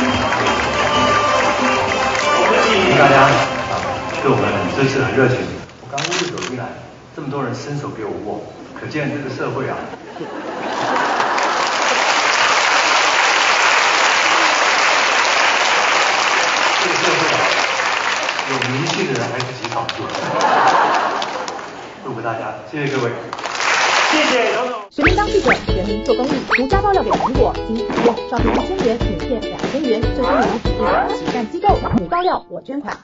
谢谢大家啊，对我们这次很热情。我刚一走进来，这么多人伸手给我握，可见这个社会啊，这个社会有名气的人还是极少数。祝福大家，谢谢各位，谢谢。做公益，独家爆料给苹果，经采用，照片一千元，影片两千元，最终由指定实战机构，你爆料我捐款。